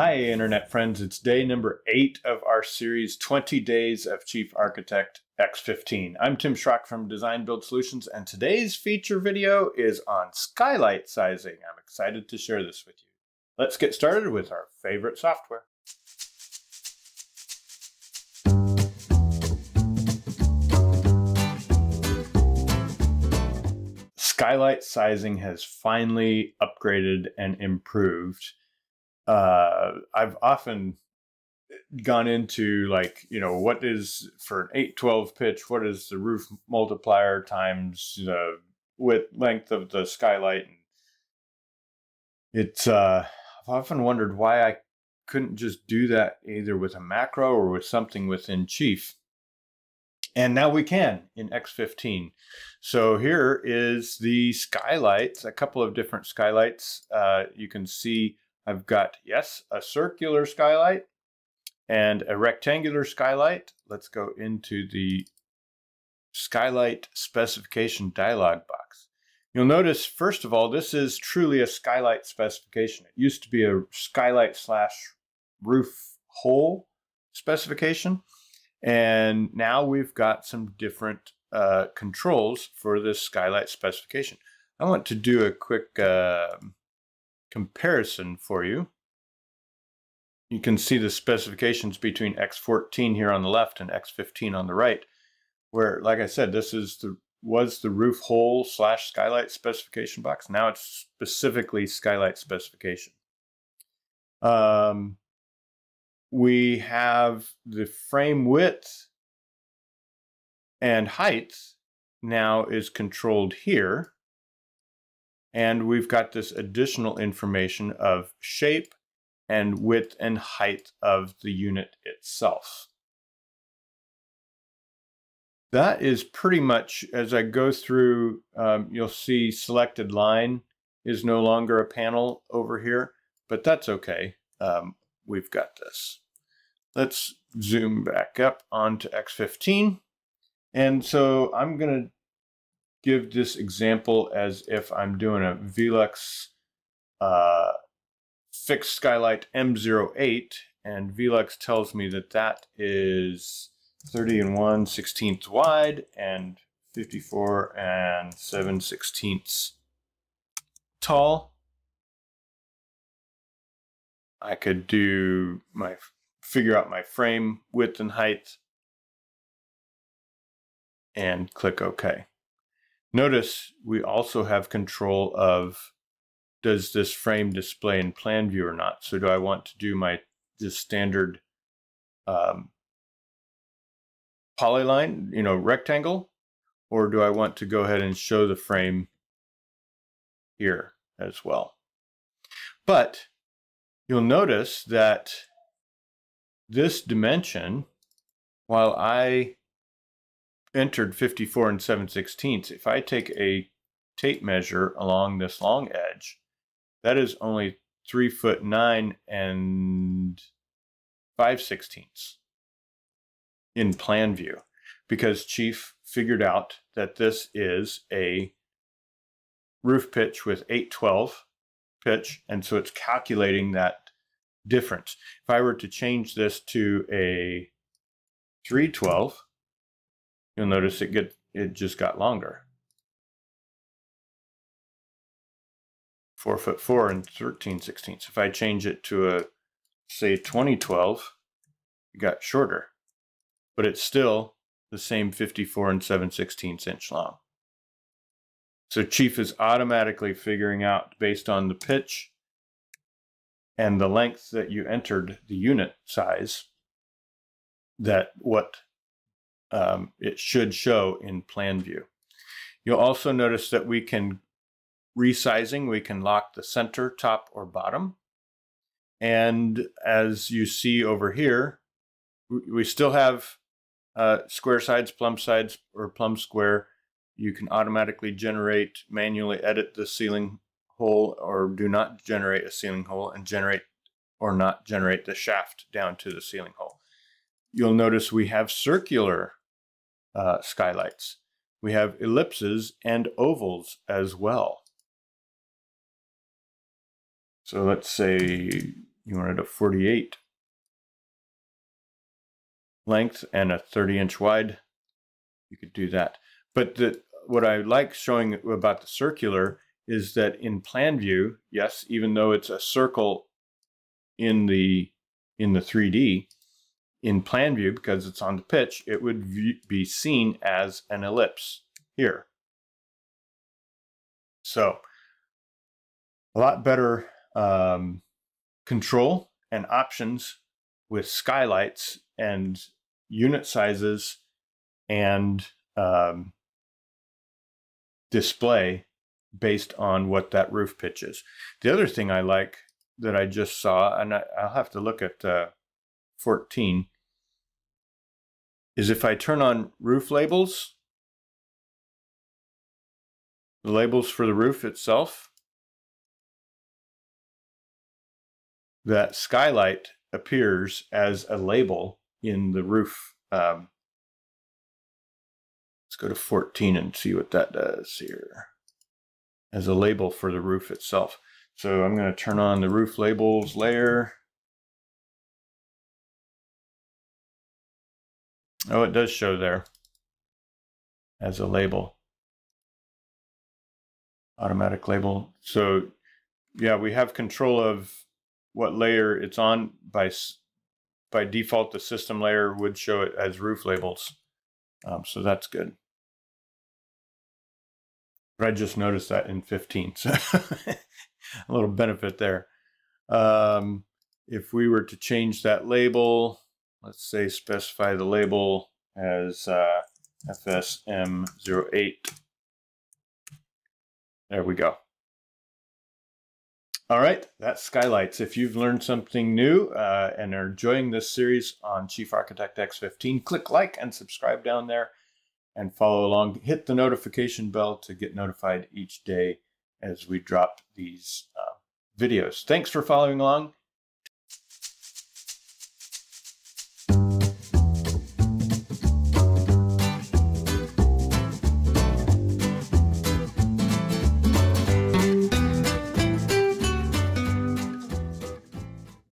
Hi, Internet friends. It's day number eight of our series 20 Days of Chief Architect X15. I'm Tim Schrock from Design Build Solutions, and today's feature video is on skylight sizing. I'm excited to share this with you. Let's get started with our favorite software. Skylight sizing has finally upgraded and improved uh, I've often gone into like you know what is for an 812 pitch what is the roof multiplier times the width length of the skylight? And it's uh i've often wondered why i couldn't just do that either with a macro or with something within chief. And now we can in x15 so here is the skylights a couple of different skylights uh, you can see I've got, yes, a circular skylight and a rectangular skylight. Let's go into the skylight specification dialog box. You'll notice, first of all, this is truly a skylight specification. It used to be a skylight slash roof hole specification. And now we've got some different uh, controls for this skylight specification. I want to do a quick uh, comparison for you. You can see the specifications between X14 here on the left and X15 on the right, where, like I said, this is the was the roof hole slash skylight specification box. Now it's specifically skylight specification. Um, we have the frame width and height now is controlled here. And we've got this additional information of shape and width and height of the unit itself. That is pretty much, as I go through, um, you'll see selected line is no longer a panel over here, but that's okay. Um, we've got this. Let's zoom back up onto X15. And so I'm going to give this example as if I'm doing a Velux uh, fixed skylight M08 and Velux tells me that that is 30 and 1 16ths wide and 54 and 7 16ths tall. I could do my figure out my frame width and height and click OK. Notice we also have control of does this frame display in plan view or not? So do I want to do my this standard um, polyline, you know, rectangle, or do I want to go ahead and show the frame here as well? But you'll notice that this dimension, while I entered 54 and 7 16ths, if I take a tape measure along this long edge, that is only 3 foot 9 and 5 sixteenths in plan view because Chief figured out that this is a roof pitch with 812 pitch and so it's calculating that difference. If I were to change this to a 312 you'll notice it get it just got longer. Four foot four and 13 sixteenths. If I change it to a say 2012, it got shorter, but it's still the same 54 and 7 16ths inch long. So Chief is automatically figuring out based on the pitch and the length that you entered the unit size that what um, it should show in plan view. You'll also notice that we can resizing, we can lock the center, top, or bottom. And as you see over here, we still have uh, square sides, plumb sides, or plumb square. You can automatically generate, manually edit the ceiling hole, or do not generate a ceiling hole and generate or not generate the shaft down to the ceiling hole. You'll notice we have circular uh, skylights. We have ellipses and ovals as well. So let's say you wanted a 48 length and a 30 inch wide, you could do that. But the, what I like showing about the circular is that in plan view, yes, even though it's a circle in the in the 3D, in plan view, because it's on the pitch, it would be seen as an ellipse here. So a lot better um, control and options with skylights and unit sizes and um, display based on what that roof pitch is. The other thing I like that I just saw, and I, will have to look at uh, 14, is if I turn on roof labels, the labels for the roof itself, that skylight appears as a label in the roof. Um, let's go to 14 and see what that does here as a label for the roof itself. So I'm going to turn on the roof labels layer. Oh, it does show there as a label. Automatic label. So yeah, we have control of what layer it's on by by default the system layer would show it as roof labels um, so that's good but I just noticed that in 15 so a little benefit there um, if we were to change that label let's say specify the label as uh, FSM08 there we go all right, that's Skylights. If you've learned something new uh, and are enjoying this series on Chief Architect X15, click like and subscribe down there and follow along. Hit the notification bell to get notified each day as we drop these uh, videos. Thanks for following along